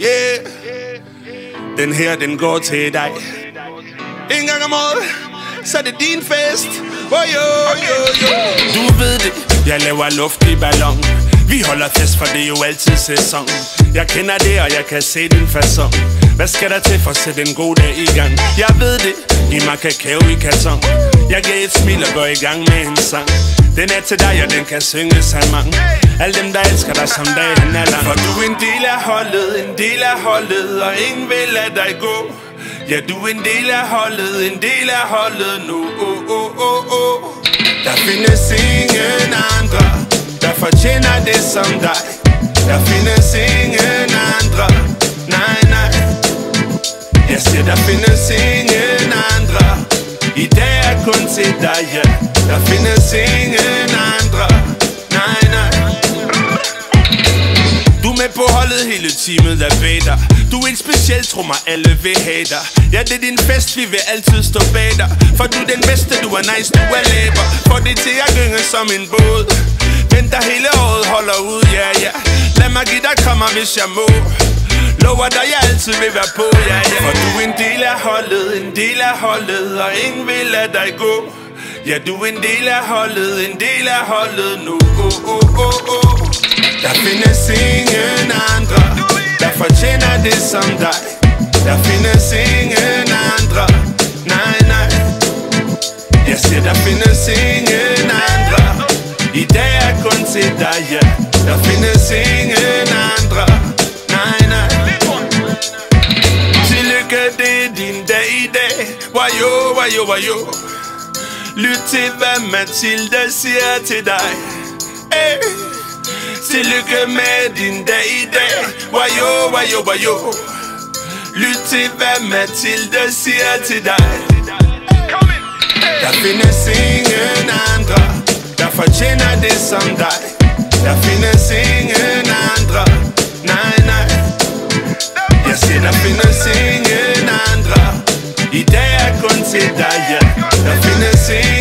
Yeah. Den her, den går til dig. En gang om året Så er det din fest. Oh, yo, yo, yo. Du ved det, jeg laver luft i ballon. Vi holder fest, for det er jo altid sæson. Jeg kender det, og jeg kan se din fasong Hvad skal der til for at sætte en god dag i gang? Jeg ved det, i mig kakao i karton. Jeg giver et smil og går i gang med en sang Den er til dig, og den kan synges af mange Alle dem, der elsker dig som dagen er lang. For du er en del af holdet, en del af holdet Og ingen vil lade dig gå. Ja, du er en del af holdet, en del af holdet nu. Oh, oh, oh, oh. Der findes ingen andre, der fortjener det som dig. Der findes ingen andre, nej, nej. Jeg siger, der findes ingen andre I dag kun til dig, ja. Der findes ingen andre, nej, nej. Du er med på holdet hele timen, der ved dig. Du er ikke speciel, tro mig, alle vil have dig. Ja, det er din fest, vi vil altid stå bag dig. For du er den bedste, du er nice, du er læber. Får det til at gynge som en båd. Venter hele året, holder ud, ja, yeah, ja. Yeah. Lad mig give dig krammer, hvis jeg må. Lover dig, jeg altid vil være på, ja, ja. For du er en del af holdet, en del af holdet Og ingen vil lade dig gå. Ja, du er en del af holdet, en del af holdet nu. Oh, oh, oh, oh. Der findes ingen andre Der fortjener det som dig. Der findes ingen andre. Nej, nej. Jeg siger, der findes ingen andre. I dag er kun til dig, ja. Der findes ingen Dayday Wayo, wayo, wayo. Luthivær Mathilde siger til dig hey. Eh. Tillykke med din dag i dag Wayo, wayo, wayo. Lyt til hvad Mathilde siger til dig hey. Der ingen andre Der fortjener det som dig Der findes ingen andre Nej, nej Jeg siger der findes ingen finesse, d'ailleurs, la finesse.